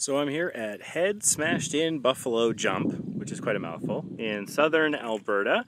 So I'm here at Head Smashed In Buffalo Jump, which is quite a mouthful, in southern Alberta.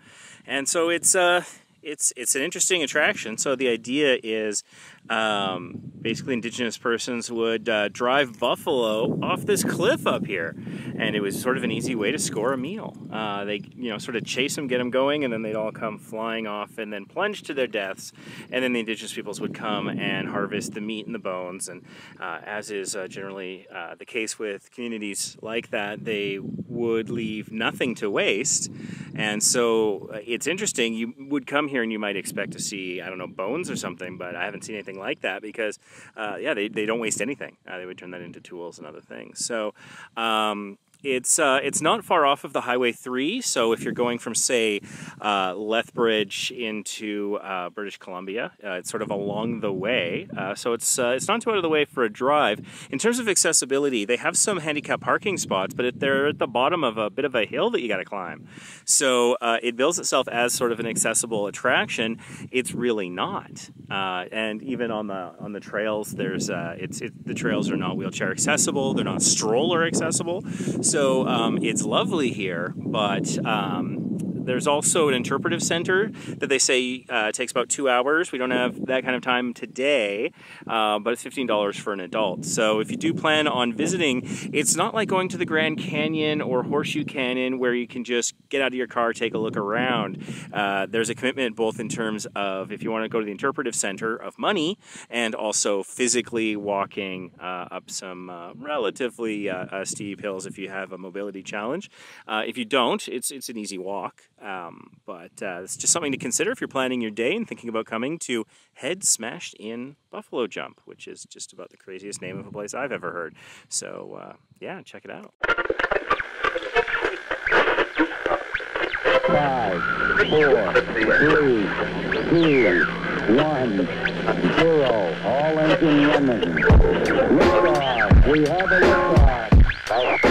And so it's uh, it's it's an interesting attraction. So the idea is um, basically indigenous persons would uh, drive buffalo off this cliff up here, and it was sort of an easy way to score a meal. Uh, they you know sort of chase them, get them going, and then they'd all come flying off and then plunge to their deaths. And then the indigenous peoples would come and harvest the meat and the bones. And uh, as is uh, generally uh, the case with communities like that, they would leave nothing to waste. And so uh, it's interesting. You would come here and you might expect to see I don't know bones or something, but I haven't seen anything like that because, uh, yeah, they, they don't waste anything. Uh, they would turn that into tools and other things. So um, it's uh, it's not far off of the Highway 3. So if you're going from say uh, Lethbridge into uh, British Columbia, uh, it's sort of along the way. Uh, so it's uh, it's not too out of the way for a drive. In terms of accessibility, they have some handicap parking spots, but they're at the bottom of a bit of a hill that you got to climb. So it bills itself as sort of an accessible attraction. It's really not. and even on the on the trails, there's it's it, the trails are not wheelchair accessible. They're not stroller accessible. Um, it's lovely here, but um, there's also an interpretive center that they say uh, takes about two hours. We don't have that kind of time today, uh, but it's $15 for an adult. So if you do plan on visiting, it's not like going to the Grand Canyon or Horseshoe Canyon where you can just get out of your car, take a look around. Uh, there's a commitment both in terms of if you want to go to the interpretive center of money and also physically walking uh, up some uh, relatively uh, steep hills if you have a mobility challenge. if you don't, it's, it's an easy walk. Um, but uh, it's just something to consider if you're planning your day and thinking about coming to Head Smashed in Buffalo Jump, which is just about the craziest name of a place I've ever heard. So, uh, yeah, check it out. Five, four, three, two, one, zero. All engine running. We have a.